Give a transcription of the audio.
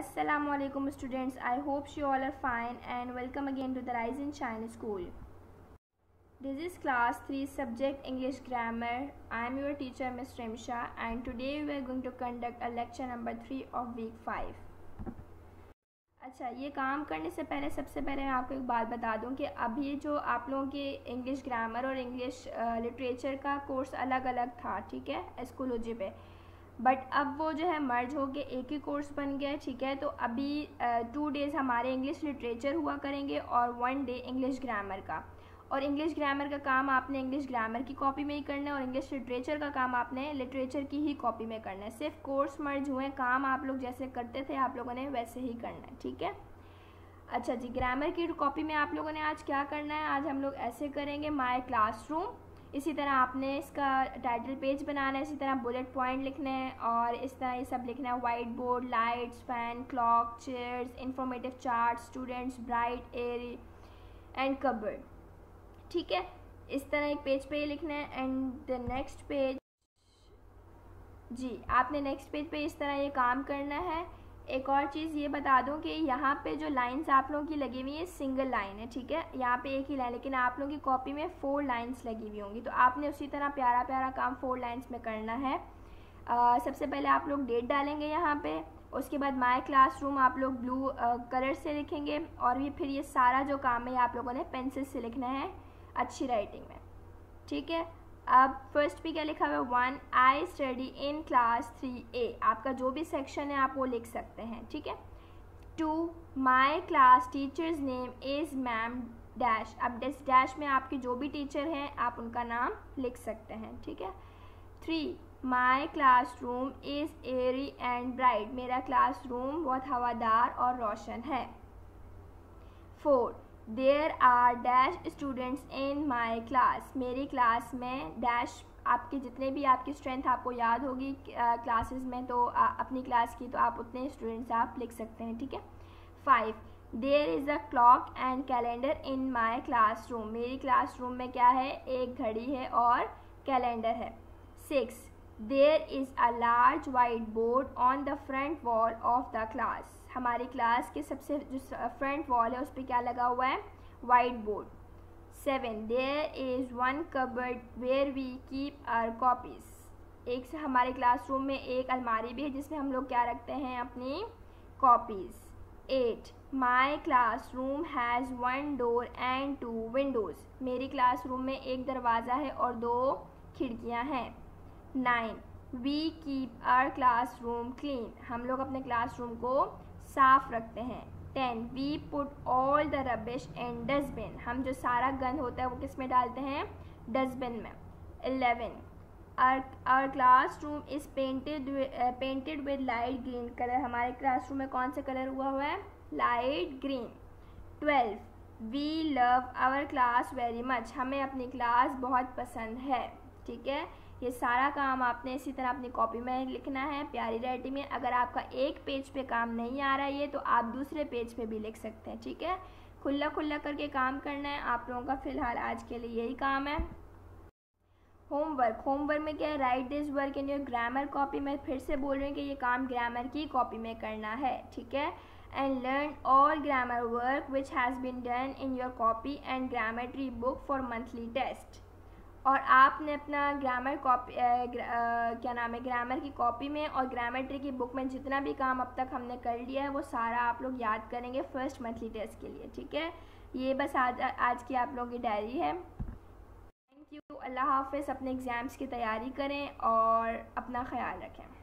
असलकम students I hope you all are fine and welcome again to the rise in shine school this is class three subject English grammar I am your teacher miss Remsha and today we are going to conduct a lecture number three of week five अच्छा ये काम करने से पहले, सबसे पहले मैं आपको एक बात बता दूँ कि अभी जो आप लोगों के इंग्लिश ग्रामर और इंग्लिश लिटरेचर का कोर्स अलग अलग था, ठीक है एस्कोलॉजी पे। बट अब वो जो है मर्ज हो के एक ही कोर्स बन गया है, ठीक है? तो अभी टू डेज़ हमारे इंग्लिश लिटरेचर हुआ करेंगे और वन डे इंग्लिश ग्रामर का। और इंग्लिश ग्रामर का काम आपने इंग्लिश ग्रामर की कॉपी में ही करना है और इंग्लिश लिटरेचर का काम आपने लिटरेचर की ही कॉपी में करना है। सिर्फ़ कोर्स मर्ज हुए काम आप लोग जैसे करते थे, आप लोगों ने वैसे ही करना है, ठीक है? अच्छा जी ग्रामर की कॉपी में आप लोगों ने आज क्या करना है? आज हम लोग ऐसे करेंगे माई क्लासरूम इसी तरह आपने इसका टाइटल पेज बनाना है, इसी तरह बुलेट पॉइंट लिखने हैं और इस तरह ये सब लिखना है। White board lights fan clock chairs informative chart students bright air and cupboard ठीक है? इस तरह एक पेज पे लिखना है। एंड द नेक्स्ट पेज जी, आपने नेक्स्ट पेज पे इस तरह ये काम करना है। एक और चीज़ ये बता दूँ कि यहाँ पे जो लाइंस आप लोगों की लगी हुई है सिंगल लाइन है ठीक है? यहाँ पे एक ही लाइन लेकिन आप लोगों की कॉपी में फोर लाइंस लगी हुई होंगी। तो आपने उसी तरह प्यारा प्यारा काम फोर लाइंस में करना है। आ, सबसे पहले आप लोग डेट डालेंगे यहाँ पे उसके बाद माई क्लासरूम आप लोग ब्लू कलर से लिखेंगे और भी फिर ये सारा जो काम है आप लोगों ने पेंसिल से लिखना है अच्छी राइटिंग में। ठीक है? अब फ़र्स्ट पे क्या लिखा हुआ है? One I study in class three A आपका जो भी सेक्शन है, आप वो लिख सकते हैं, ठीक है? Two my class teacher's name is ma'am dash अब डिस डैश में आपके जो भी टीचर हैं, आप उनका नाम लिख सकते हैं, ठीक है? Three my classroom is airy and bright मेरा क्लास रूम बहुत हवादार और रोशन है। Four there are dash students in my class मेरी क्लास में डैश आपके जितने भी आपकी स्ट्रेंथ आपको याद होगी क्लासेस में तो आ, अपनी क्लास की तो आप उतने स्टूडेंट्स आप लिख सकते हैं ठीक है? Five there is a clock and calendar in my class room मेरी क्लास रूम में क्या है? एक घड़ी है और कैलेंडर है. Six there is a large white board on the front wall of the class हमारी क्लास के सबसे जो फ्रंट वॉल है, उस पर क्या लगा हुआ है? White board seven there is one cupboard where we keep our copies एक से, हमारे क्लासरूम में एक अलमारी भी है, जिसमें हम लोग क्या रखते हैं? अपनी copies eight my class room has one door and two windows मेरी क्लासरूम में एक दरवाज़ा है और दो खिड़कियाँ हैं। Nine. We keep our class room clean हम लोग अपने क्लासरूम को साफ़ रखते हैं। Ten we put all the rubbish in dustbin हम जो सारा गंद होता है वो किसमें डालते हैं? डस्टबिन में। Eleven our class room is painted painted with light green colour हमारे क्लासरूम में कौन सा कलर हुआ हुआ है? Light green twelve we love our class very much हमें अपनी क्लास बहुत पसंद है। ठीक है? ये सारा काम आपने इसी तरह अपनी कॉपी में लिखना है, प्यारी राइटिंग में। अगर आपका एक पेज पे काम नहीं आ रहा है ये तो आप दूसरे पेज पे भी लिख सकते हैं, ठीक है? खुला खुला करके काम करना है। आप लोगों का फ़िलहाल आज के लिए यही काम है। होमवर्क होमवर्क में क्या है? Write this work in your grammar copy में। फिर से बोल रही हूँ कि ये काम ग्रामर की कॉपी में करना है, ठीक है? And learn all grammar work which has been done in your copy and grammar book for monthly test और आपने अपना ग्रामर कॉपी क्या नाम है ग्रामर की कॉपी में और ग्रामेट्री की बुक में जितना भी काम अब तक हमने कर लिया है, वो सारा आप लोग याद करेंगे फ़र्स्ट मंथली टेस्ट के लिए, ठीक है? ये बस आज आज की आप लोगों की डायरी है। थैंक यू अल्लाह हाफ़ अपने एग्ज़ाम्स की तैयारी करें और अपना ख्याल रखें।